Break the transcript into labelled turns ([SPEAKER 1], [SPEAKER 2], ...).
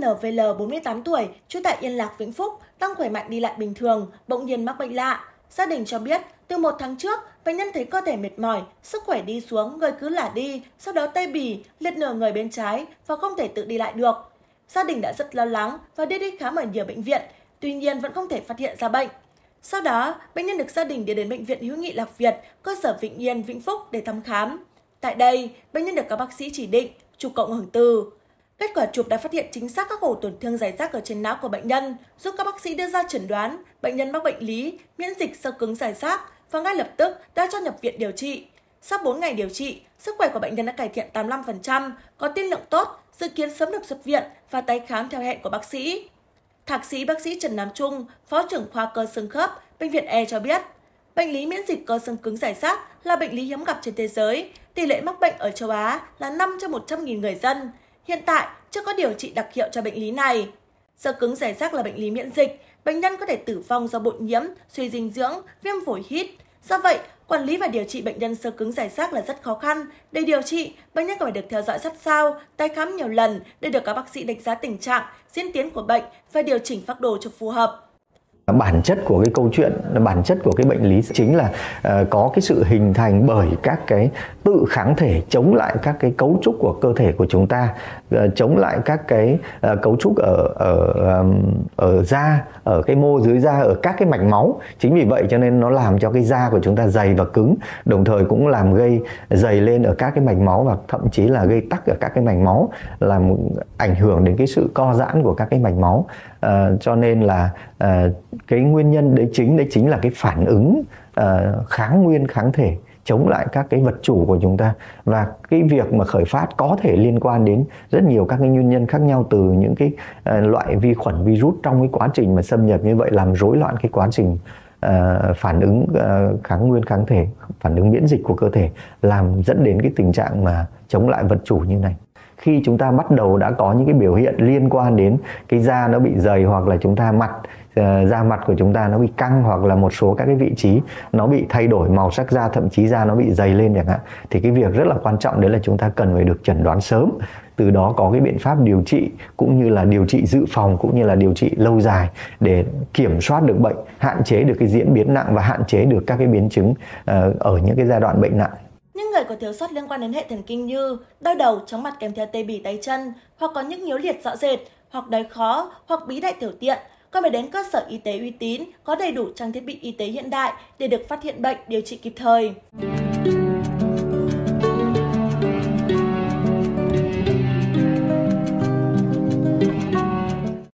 [SPEAKER 1] NVL 48 tuổi, trú tại Yên Lạc, Vĩnh Phúc, đang khỏe mạnh đi lại bình thường, bỗng nhiên mắc bệnh lạ. Gia đình cho biết, từ một tháng trước, bệnh nhân thấy cơ thể mệt mỏi, sức khỏe đi xuống, người cứ lả đi, sau đó tê bì, liệt nửa người bên trái và không thể tự đi lại được. Gia đình đã rất lo lắng và đưa đi khám ở nhiều bệnh viện, tuy nhiên vẫn không thể phát hiện ra bệnh. Sau đó, bệnh nhân được gia đình đưa đến bệnh viện hữu nghị Lạc Việt, cơ sở Vĩnh Yên, Vĩnh Phúc để thăm khám. Tại đây, bệnh nhân được các bác sĩ chỉ định chụp cộng hưởng từ. Kết quả chụp đã phát hiện chính xác các ổ tổn thương giải rác ở trên não của bệnh nhân, giúp các bác sĩ đưa ra chẩn đoán bệnh nhân mắc bệnh lý, miễn dịch sơ cứng giải rác và ngay lập tức đã cho nhập viện điều trị. Sau 4 ngày điều trị, sức khỏe của bệnh nhân đã cải thiện 85%, có tiên lượng tốt, dự kiến sớm được xuất viện và tái khám theo hẹn của bác sĩ. Thạc sĩ bác sĩ Trần Nam Trung, Phó trưởng khoa cơ xương khớp, Bệnh viện E cho biết, bệnh lý miễn dịch cơ xương cứng giải rác là bệnh lý hiếm gặp trên thế giới. Tỷ lệ mắc bệnh ở châu Á là 5 trên 100.000 người dân. Hiện tại, chưa có điều trị đặc hiệu cho bệnh lý này. Sơ cứng giải rác là bệnh lý miễn dịch, bệnh nhân có thể tử vong do bội nhiễm, suy dinh dưỡng, viêm phổi hít. Do vậy, quản lý và điều trị bệnh nhân sơ cứng giải rác là rất khó khăn. Để điều trị, bệnh nhân phải được theo dõi sát sao, tái khám nhiều lần để được các bác sĩ đánh giá tình trạng, diễn tiến của bệnh và điều chỉnh phác đồ cho phù hợp
[SPEAKER 2] bản chất của cái câu chuyện bản chất của cái bệnh lý chính là uh, có cái sự hình thành bởi các cái tự kháng thể chống lại các cái cấu trúc của cơ thể của chúng ta uh, chống lại các cái uh, cấu trúc ở ở um, ở da ở cái mô dưới da ở các cái mạch máu. Chính vì vậy cho nên nó làm cho cái da của chúng ta dày và cứng đồng thời cũng làm gây dày lên ở các cái mạch máu và thậm chí là gây tắc ở các cái mạch máu làm ảnh hưởng đến cái sự co giãn của các cái mạch máu. Uh, cho nên là uh, cái nguyên nhân đấy chính đấy chính là cái phản ứng uh, kháng nguyên kháng thể chống lại các cái vật chủ của chúng ta. Và cái việc mà khởi phát có thể liên quan đến rất nhiều các cái nguyên nhân khác nhau từ những cái uh, loại vi khuẩn virus trong cái quá trình mà xâm nhập như vậy làm rối loạn cái quá trình uh, phản ứng uh, kháng nguyên kháng thể phản ứng miễn dịch của cơ thể làm dẫn đến cái tình trạng mà chống lại vật chủ như này. Khi chúng ta bắt đầu đã có những cái biểu hiện liên quan đến cái da nó bị dày hoặc là chúng ta mặt Ờ, da mặt của chúng ta nó bị căng hoặc là một số các cái vị trí nó bị thay đổi màu sắc da thậm chí da nó bị dày lên chẳng hạn thì cái việc rất là quan trọng đấy là chúng ta cần phải được chẩn đoán sớm. Từ đó có cái biện pháp điều trị cũng như là điều trị dự phòng cũng như là điều trị lâu dài để kiểm soát được bệnh hạn chế được cái diễn biến nặng và hạn chế được các cái biến chứng ờ, ở những cái giai đoạn bệnh nặng.
[SPEAKER 1] Những người có thiếu sót liên quan đến hệ thần kinh như đau đầu, chóng mặt kèm theo tê bì tay chân hoặc có những yếu liệt rõ rệt hoặc đói khó hoặc bí đại tiểu tiện cần phải đến cơ sở y tế uy tín, có đầy đủ trang thiết bị y tế hiện đại để được phát hiện bệnh, điều trị kịp thời.